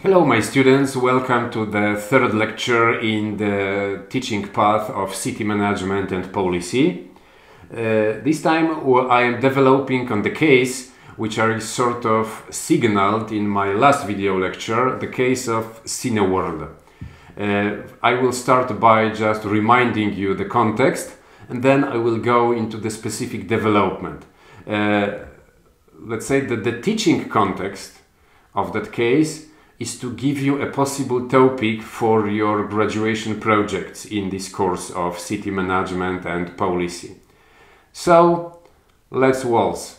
Hello, my students. Welcome to the third lecture in the teaching path of city management and policy. Uh, this time I am developing on the case which I sort of signaled in my last video lecture, the case of Cineworld. Uh, I will start by just reminding you the context and then I will go into the specific development. Uh, let's say that the teaching context of that case is to give you a possible topic for your graduation projects in this course of city management and policy. So let's waltz.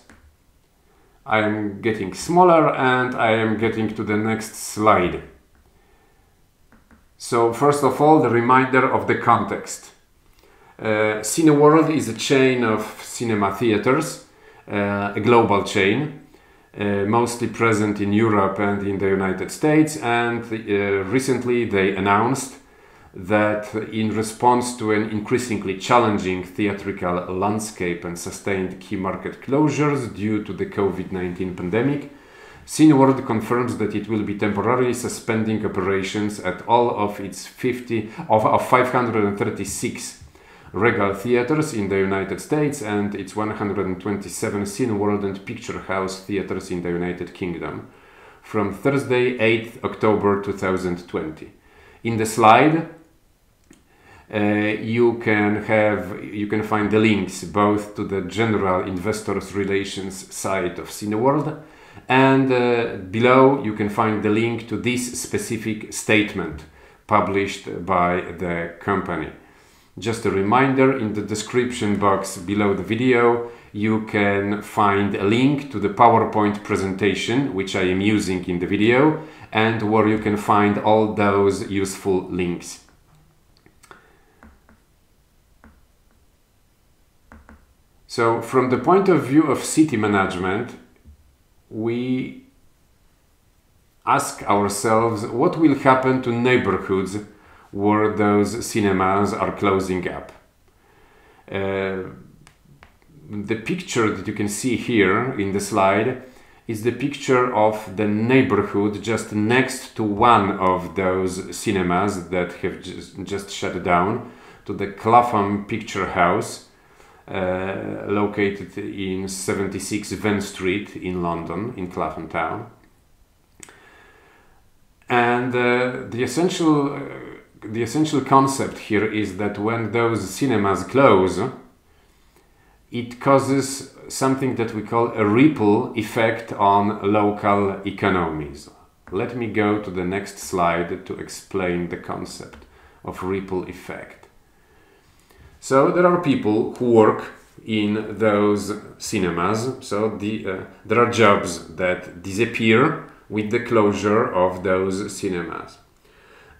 I am getting smaller and I am getting to the next slide. So first of all, the reminder of the context. Uh, Cineworld is a chain of cinema theaters, uh, a global chain, uh, mostly present in Europe and in the United States. And uh, recently they announced that in response to an increasingly challenging theatrical landscape and sustained key market closures due to the COVID 19 pandemic, Cineworld confirms that it will be temporarily suspending operations at all of its 50 of, of 536 Regal theaters in the United States and its 127 Cineworld and Picture House theaters in the United Kingdom from Thursday 8th October 2020. In the slide uh, you can have you can find the links both to the general investors relations site of Cineworld and uh, below you can find the link to this specific statement published by the company. Just a reminder, in the description box below the video, you can find a link to the PowerPoint presentation, which I am using in the video, and where you can find all those useful links. So from the point of view of city management, we ask ourselves what will happen to neighborhoods where those cinemas are closing up. Uh, the picture that you can see here in the slide is the picture of the neighborhood just next to one of those cinemas that have just, just shut down, to the Clapham Picture House, uh, located in 76 Venn Street in London, in Clapham Town. And uh, the essential uh, the essential concept here is that when those cinemas close, it causes something that we call a ripple effect on local economies. Let me go to the next slide to explain the concept of ripple effect. So there are people who work in those cinemas. So the, uh, there are jobs that disappear with the closure of those cinemas.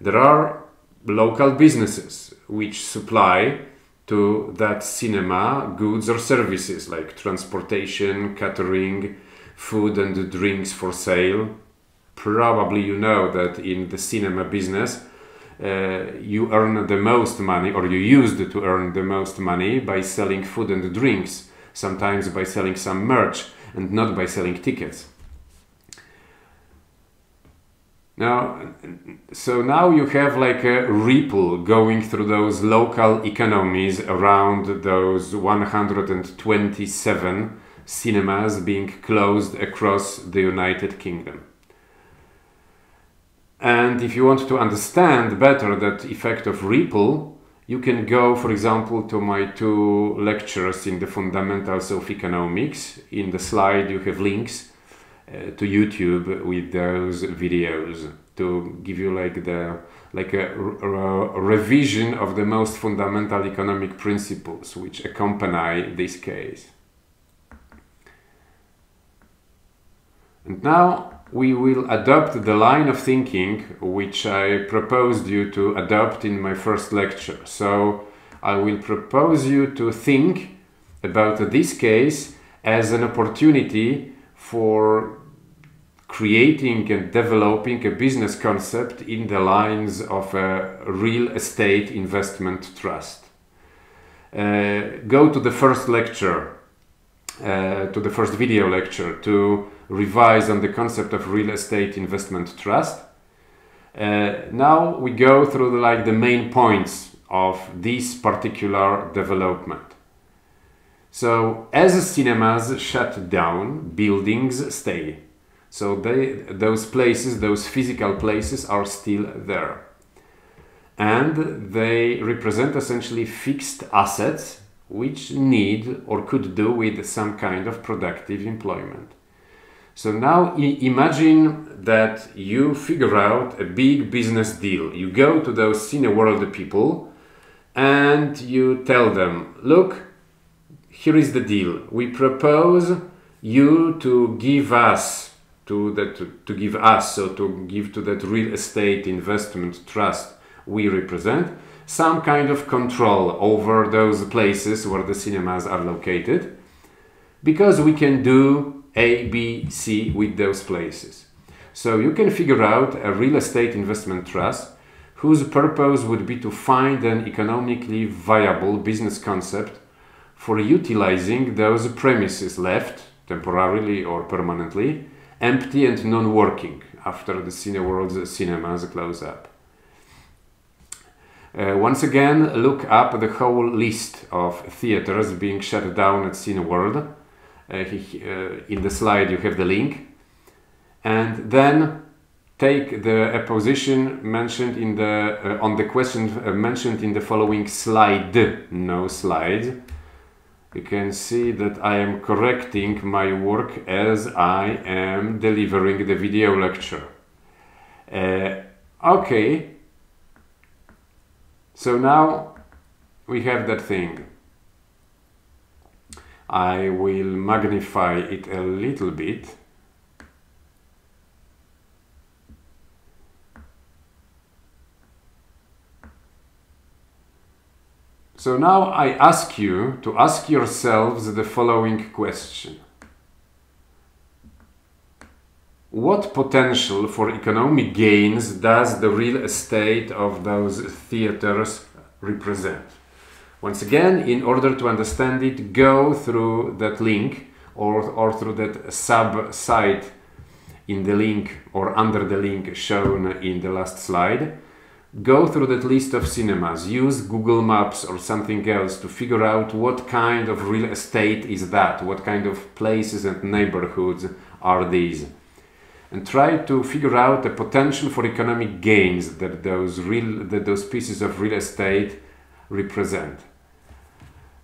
There are local businesses which supply to that cinema goods or services like transportation, catering, food and drinks for sale. Probably you know that in the cinema business, uh, you earn the most money, or you used to earn the most money by selling food and drinks, sometimes by selling some merch and not by selling tickets. Now, so now you have like a ripple going through those local economies around those 127 cinemas being closed across the United Kingdom. And if you want to understand better that effect of ripple, you can go, for example, to my two lectures in the fundamentals of economics. In the slide, you have links Uh, to YouTube with those videos to give you like the like a, a, revision of the most fundamental economic principles which accompany this case. And now we will adopt the line of thinking which I proposed you to adopt in my first lecture. So I will propose you to think about this case as an opportunity for creating and developing a business concept in the lines of a real estate investment trust. Uh, go to the first lecture, uh, to the first video lecture to revise on the concept of real estate investment trust. Uh, now we go through the, like the main points of this particular development. So as cinemas shut down, buildings stay. So they, those places, those physical places are still there. And they represent essentially fixed assets which need or could do with some kind of productive employment. So now imagine that you figure out a big business deal. You go to those Cineworld people and you tell them, look, here is the deal. We propose you to give us to that to, give us so to give to that real estate investment trust we represent some kind of control over those places where the cinemas are located because we can do A, B, C with those places. So you can figure out a real estate investment trust whose purpose would be to find an economically viable business concept for utilizing those premises left, temporarily or permanently, empty and non-working after the Cineworld's cinemas close up. Uh, once again, look up the whole list of theaters being shut down at Cineworld. Uh, uh, in the slide you have the link. And then take the position mentioned in the uh, on the question uh, mentioned in the following slide, no slides you can see that I am correcting my work as I am delivering the video lecture. Uh, okay, so now we have that thing. I will magnify it a little bit So now I ask you to ask yourselves the following question. What potential for economic gains does the real estate of those theaters represent? Once again, in order to understand it, go through that link or, or through that sub-site in the link or under the link shown in the last slide Go through that list of cinemas, use Google Maps or something else to figure out what kind of real estate is that, what kind of places and neighborhoods are these. And try to figure out the potential for economic gains that those, real, that those pieces of real estate represent.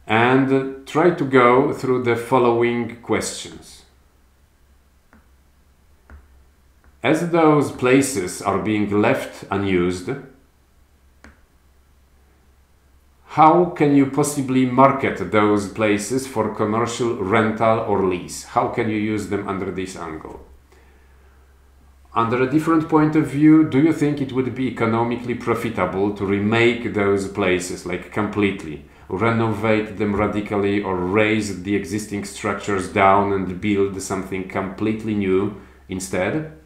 And try to go through the following questions. As those places are being left unused, how can you possibly market those places for commercial rental or lease? How can you use them under this angle? Under a different point of view, do you think it would be economically profitable to remake those places like completely, renovate them radically or raze the existing structures down and build something completely new instead?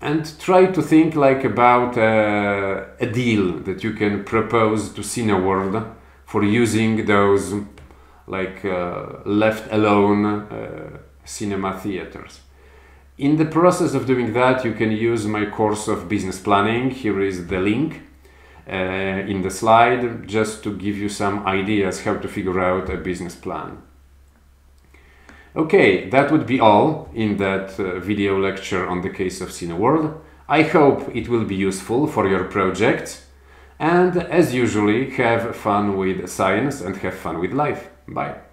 And try to think like about uh, a deal that you can propose to Cineworld for using those like uh, left alone uh, cinema theaters. In the process of doing that, you can use my course of business planning. Here is the link uh, in the slide just to give you some ideas how to figure out a business plan. Okay, that would be all in that uh, video lecture on the case of Cineworld. I hope it will be useful for your project and as usually have fun with science and have fun with life. Bye.